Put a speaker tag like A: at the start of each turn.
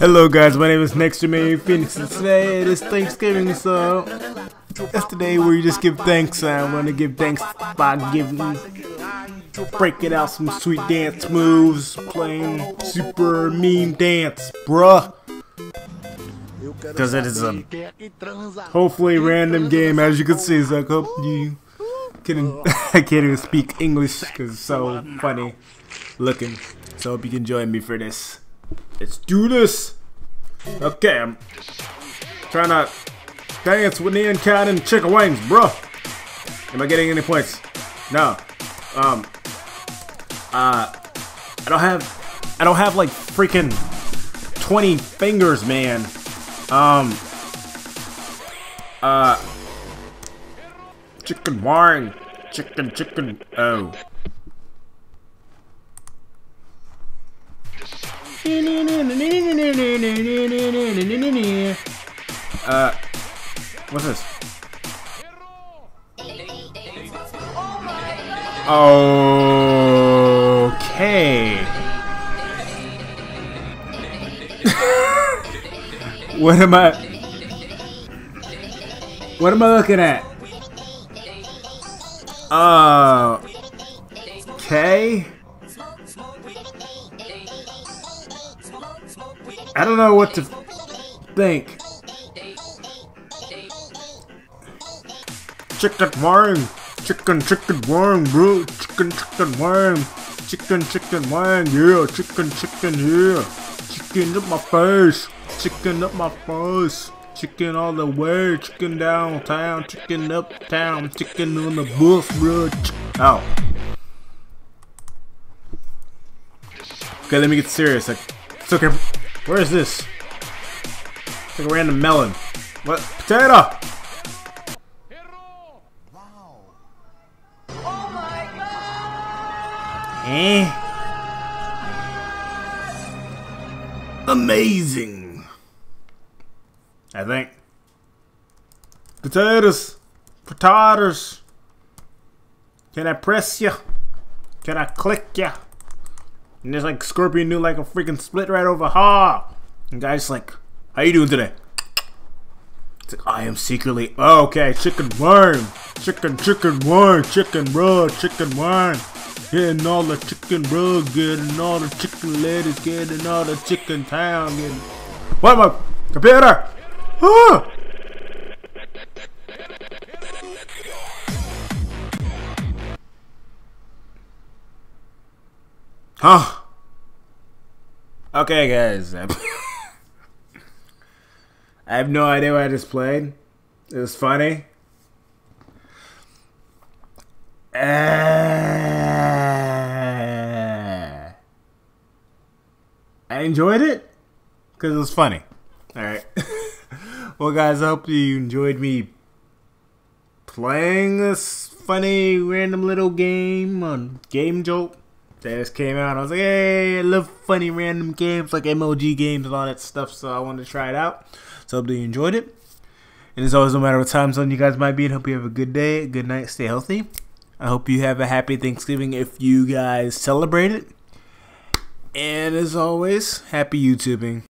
A: Hello guys, my name is Next me Phoenix and today it is Thanksgiving so that's the day where you just give thanks I'm gonna give thanks by giving breaking out some sweet dance moves playing super mean dance bruh. Because it is a hopefully random game as you can see so I hope you can I can't even speak English because it's so funny looking. So I hope you can join me for this Let's do this! Okay, I'm trying to dance with Ian Cat and chicken wings, bro. Am I getting any points? No. Um. Uh. I don't have. I don't have like freaking 20 fingers, man. Um. Uh. Chicken wine. Chicken, chicken. Oh. Uh, what's this? Okay. what am I? What am I looking at? Uh. Okay. I don't know what to think. Chicken wine, chicken chicken wine, bro. Chicken chicken wine, chicken chicken wine, yeah. Chicken chicken yeah. Chicken up my face, chicken up my face. Chicken all the way, chicken downtown, chicken uptown, chicken on the bus, bro. Oh. Okay, let me get serious. It's okay. Where is this? It's like a random melon. What? Potato! Wow. Oh! Eh? Amazing! I think. Potatoes! Potatoes! Can I press you? Can I click you? And there's like Scorpion knew like a freaking split right over. Ha! And guy's like, how you doing today? It's like, I am secretly, oh, okay, chicken wine. Chicken, chicken wine, chicken bro, chicken wine. Getting all the chicken bro, getting all the chicken ladies, getting all the chicken town, getting... What my computer? Ah! Huh? Okay, guys. I have no idea what I just played. It was funny. Uh, I enjoyed it because it was funny. All right. well, guys, I hope you enjoyed me playing this funny random little game on Game Jolt just came out. I was like, hey, I love funny random games like MLG games and all that stuff, so I wanted to try it out. So hope you enjoyed it. And as always, no matter what time zone you guys might be in, hope you have a good day, good night, stay healthy. I hope you have a happy Thanksgiving if you guys celebrate it. And as always, happy YouTubing.